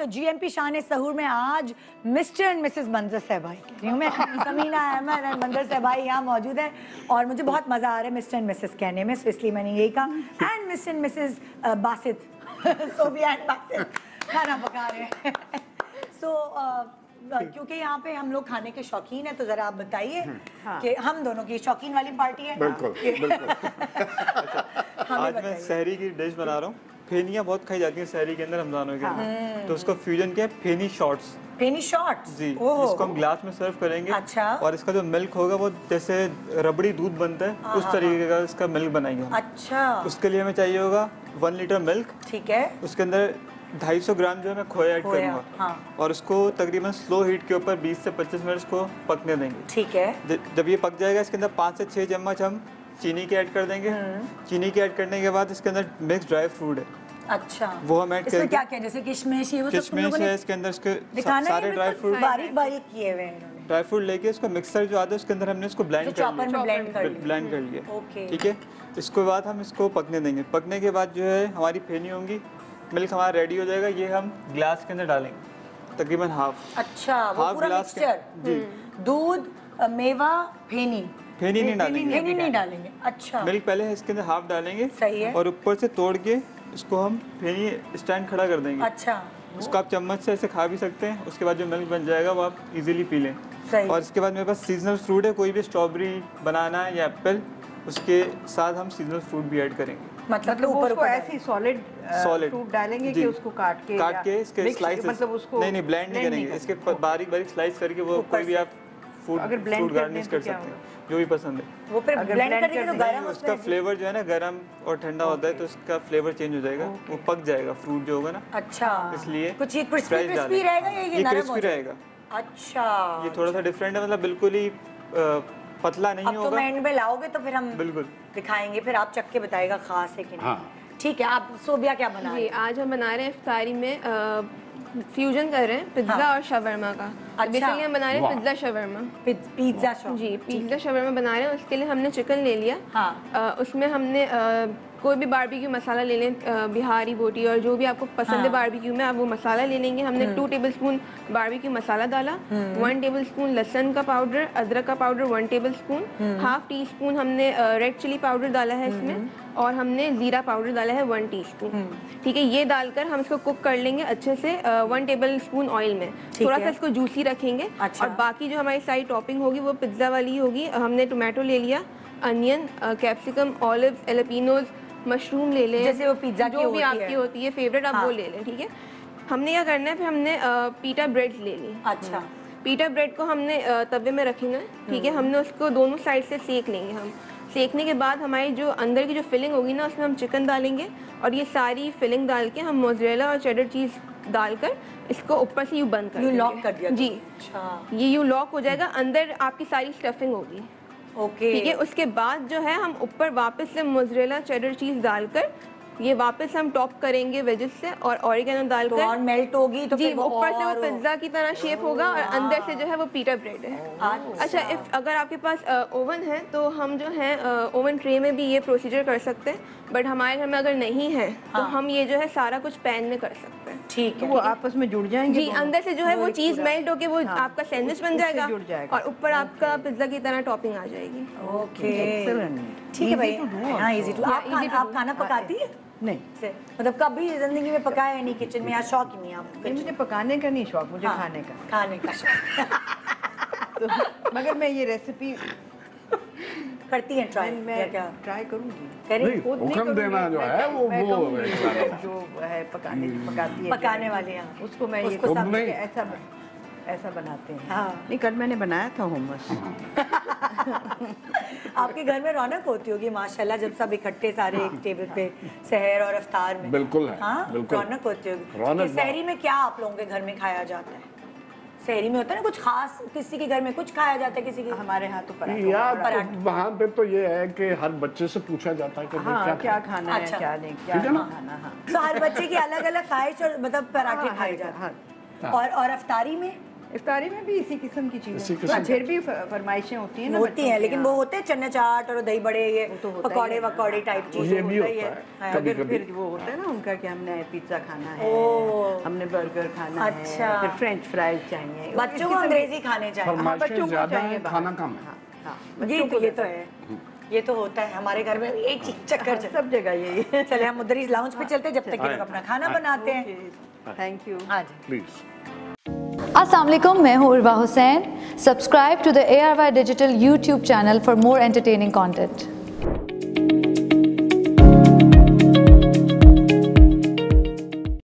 Block GMP शान सहूर में आज मिस्टर एंड मिसेस मंजर सहबाई। कह रही हूँ मैं समीना अहमद एंड मंजर सहबाई यहाँ मौजूद है और मुझे बहुत मज़ा आ रहा है मिस्टर एंड मिसेस कहने में सो इसलिए मैंने यही कहा। And Mr and Mrs Basit. Sobia and Basit. खाना पका रहे हैं। सो क्योंकि यहाँ पे हम लोग खाने के शौकीन है तो ज़रा आप बताइए हाँ। कि हम दोनों की शौकीन वाली पार्टी है। बिल्कुल बिल्कुल। आज मैं। शहरी की डिश बना रहा हूँ। फेनियाँ बहुत खाई जाती हैं शहरी के अंदर रमजानों के हाँ। अंदर तो उसका फ्यूजन क्या है फेनी शॉर्ट्स फेनी शॉर्ट्स जी इसको हम ग्लास में सर्व करेंगे। अच्छा। और इसका जो मिल्क होगा वो जैसे रबड़ी दूध बनता है उस तरीके का इसका मिल्क बनाएँगे अच्छा। उसके लिए हमें चाहिए होगा वन लीटर मिल्क ठीक है। उसके अंदर 250 ग्राम जो है मैं खोया ऐड करूँगा। हाँ। और उसको तकरीबन स्लो हीट के ऊपर 20 से 25 मिनट को पकने देंगे। ठीक है। जब ये पक जाएगा इसके अंदर पाँच से छः चम्मच हम चीनी के ऐड कर देंगे। हम्म। चीनी के ऐड करने के बाद इसके अंदर मिक्स ड्राई फ्रूट है। अच्छा। वो हम ऐड क्या क्या? जैसे किशमिश ये वो किशमिश है इसके अंदर इसके सारे ड्राई फ्रूट बारीक बारीक किए हुए हैं ड्राई फ्रूट लेके इसको मिक्सर जो आता है उसके अंदर हमने इसको ब्लेंड कर लिया। ब्लेंड कर लिया। ठीक है? इसके बाद हम इसको पकने देंगे। पकने के बाद जो है हमारी फेनी होंगी। मिल्क हमारा रेडी हो जाएगा। ये हम ग्लास के अंदर डालेंगे। तकरीबन हाफ़ अच्छा वो हाफ़ पूरा मिक्सचर जी। दूध मेवा फेनी। फेनी नहीं डालेंगे। फेनी नहीं डालेंगे। अच्छा। मिल्क पहले इसके अंदर हाफ़ डालेंगे सही है। और ऊपर से तोड़ के इसको हम फेनी स्टैंड खड़ा कर देंगे। अच्छा। उसको आप चम्मच से ऐसे खा भी सकते हैं उसके बाद जो मिल्क बन जाएगा वो आप इजीली पी लें। और इसके बाद मेरे पास सीजनल फ्रूट है कोई भी स्ट्रॉबेरी बनाना या एप्पल उसके साथ हम सीजनल फ्रूट भी ऐड करेंगे। मतलब मतलब ऊपर उसको ऊपर ऐसे सॉलिड Solid. फ्रूट डालेंगे कि उसको काट के काट के इसके स्लाइस मतलब उसको नहीं नहीं ब्लेंड नहीं करेंगे। इसके बारीक बारीक स्लाइस करके वो कोई भी आप फ़ूड अगर कर गार्निश कर तो सकते हैं। जो भी पसंद है। वो फिर ब्लेंड blend करेंगे कर तो गर्म उसका फ्लेवर जो है ना गर्म और ठंडा होता है तो उसका फ्लेवर चेंज हो जाएगा। वो पक जाएगा फ्रूट जो होगा ना। अच्छा। इसलिए कुछ ये क्रिस्पी क्रिस्पी रहेगा या ये नरम हो क्रिस्पी जाएगा? रहेगा। अच्छा। ये थोड़ा सा डिफरेंट है मतलब बिल्कुल ही पतला नहीं अब तो होगा। एंड में लाओगे तो फिर हम बिल्कुल। दिखाएँगे फिर आप चख के बताएगा खास है कि नहीं। हाँ। ठीक है आप सोबिया क्या बना रहे हैं? आज हम बना रहे हैं इफ्तारी में फ्यूजन कर रहे हैं पिज़्ज़ा हाँ। और शवरमा का अच्छा। बेसिकली हम बना रहे हैं पिज़्ज़ा शवरमा पिज्जा जी पिज़्ज़ा शवरमा बना रहे हैं उसके लिए हमने चिकन ले लिया हाँ। आ, उसमें हमने कोई भी बारबेक्यू मसाला ले लें बिहारी बोटी और जो भी आपको पसंद हाँ। है। बारबेक्यू में आप वो मसाला ले लेंगे। हमने टू टेबल स्पून बारबेक्यू मसाला डाला वन टेबल स्पून लहसन का पाउडर अदरक का powder one tablespoon half teaspoon हमने रेड चिली पाउडर डाला है इसमें और हमने ज़ीरा पाउडर डाला है वन टी स्पून ठीक है ये डालकर हम इसको कुक कर लेंगे अच्छे से वन टेबल स्पून ऑयल में। थोड़ा सा इसको जूसी रखेंगे अच्छा। और बाकी जो हमारी सारी टॉपिंग होगी वो पिज़्ज़ा वाली होगी। हमने टोमेटो ले लिया onion capsicum olive jalapenos mushroom ले लें जैसे वो पिज़्ज़ा जो भी आपकी होती है फेवरेट आप हाँ। वो ले लें ठीक है? हमने क्या करना है फिर हमने पीटा ब्रेड ले ली। अच्छा। पीटा ब्रेड को हमने तवे में रखेंगे ठीक है? हमने उसको दोनों साइड से सेक लेंगे हम। सेकने के बाद हमारी जो अंदर की जो फिलिंग होगी ना उसमें हम चिकन डालेंगे और ये सारी फिलिंग डाल के हम मोजरेला और चेडर चीज़ डालकर इसको ऊपर से यू बंद कर यू लॉक कर दिया। जी। अच्छा। ये यू लॉक हो जाएगा अंदर आपकी सारी स्टफिंग होगी। ओके ठीक है, उसके बाद जो है हम ऊपर वापस से मोजरेला चेडर चीज़ डालकर ये वापस हम टॉप करेंगे वेजेस से और ऑरिगेनो तो डालकर और मेल्ट होगी तो जी ऊपर से वो पिज़्ज़ा की तरह शेप होगा और अंदर से जो है वो पीटा ब्रेड है। अच्छा। इफ़ अगर आपके पास ओवन है तो हम जो है ओवन ट्रे में भी ये प्रोसीजर कर सकते हैं बट हमारे घर में अगर नहीं है तो हाँ। हम ये जो है सारा कुछ पैन में कर सकते हैं। ठीक तो है। वो आपस में जुड़ जाएँगे जी अंदर से जो है वो चीज़ मेल्ट होके वो हाँ, आपका सैंडविच बन जाएगा और ऊपर आपका पिज़्ज़ा की तरह टॉपिंग आ जाएगी। ओके ठीक है भाई। हाँ इजी टू आप खाना. खाना पकाती है? नहीं। से मतलब कभी ज़िंदगी में पकाया है नहीं किचन में या शौक ही नहीं आप ये मुझे पकाने का नहीं शौक मुझे हाँ, खाने का। खाने का शौक। तो मगर मैं ये रेसिपी करती हैं ट्राई मैं क्या क्या? ट्राई करूँगी। करें? नहीं, नहीं देना जो है वो वो जो है पकाने पकाती है पकाने वाले हैं। उसको मैं ये ऐसा ऐसा बनाते हैं। हाँ। नहीं कल मैंने बनाया था हुमस आपके घर में रौनक होती होगी माशाल्लाह जब सब इकट्ठे सारे एक टेबल पे सहर और अफ्तार में। बिल्कुल है, हाँ? बिल्कुल। रौनक होती होगी। रौनक कि में क्या आप लोगों के घर में खाया जाता है? शहरी में होता है ना कुछ खास किसी के घर में कुछ खाया जाता है किसी के? हमारे यहाँ तो पराठा पराठा। वहाँ पे तो ये है कि हर बच्चे से पूछा जाता है कि हाँ क्या क्या खाना खाना है अच्छा। क्या नहीं क्या है खाना हाँ तो हर बच्चे की अलग अलग ख्वाहिश और मतलब पराठे हाँ, खाए हाँ, जाते हाँ। हैं। और और अफ्तारी में? इफ्तारी में भी इसी किस्म की चीज़ें हाँ, फिर भी फरमाइशें होती हैं होती हैं लेकिन हाँ। वो होते हैं चने चाट और दही बड़े ये तो पकौड़े वकौड़े टाइप चीज़ें ये होता ही है। है हाँ। फिर फिर वो होता है ना उनका कि हमने पिज्जा खाना है हमने बर्गर खाना अच्छा। फिर फ्रेंच फ्राइज चाहिए बच्चों को अंग्रेज़ी खाने चाहिए। हाँ, बच्चों को चाहिए खाना कम है। हाँ, हाँ, ये तो ये तो है। ये तो होता है हमारे घर में एक चीज़ चक्कर चल सब जगह यही चले हम उधर ही लाउंज पे चलते हैं जब तक ये लोग अपना खाना बनाते हैं। थैंक यू हाँ जी। प्लीज़ वालेकुम मैं हूँ Urwa Hussain. Subscribe to the A R Y digital YouTube channel for more entertaining content